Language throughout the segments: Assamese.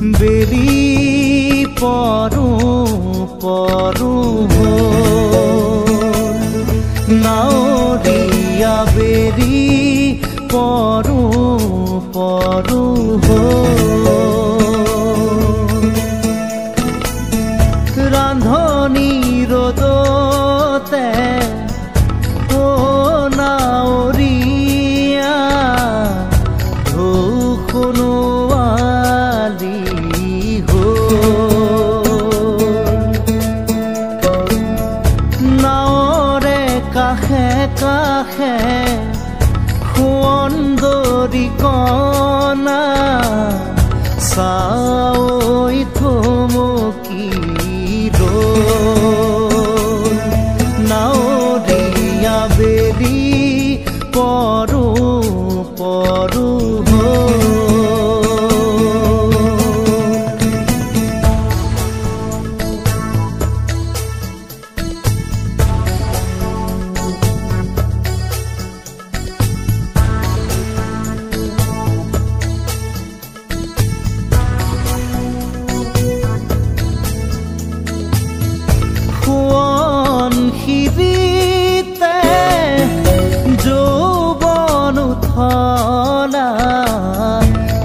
বেবি পরু পরু নাওরিয়া বেরি পরু পরু রান্ধনী কাষে সুন্দৰী শিৰিতে যৌৱন উঠলা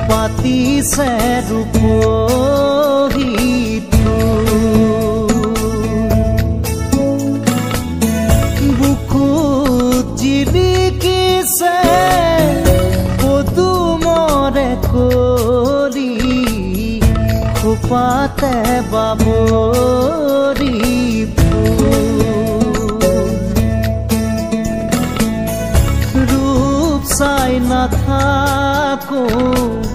পাতিছে কলি খোপাতে বাবৰি ৰূপ ना था को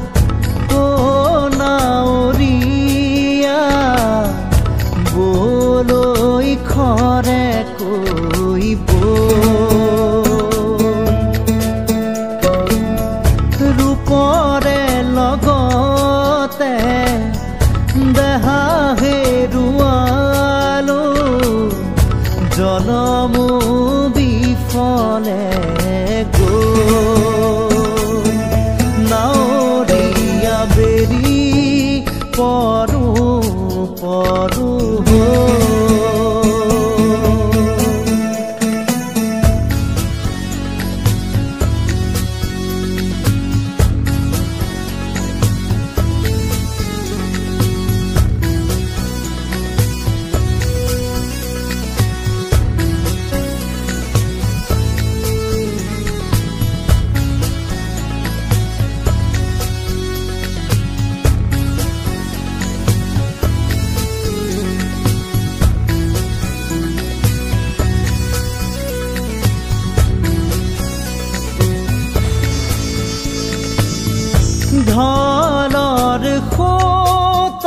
ধনৰ সত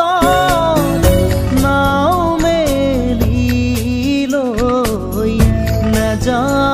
নাও মেলিলৈ নাযাওঁ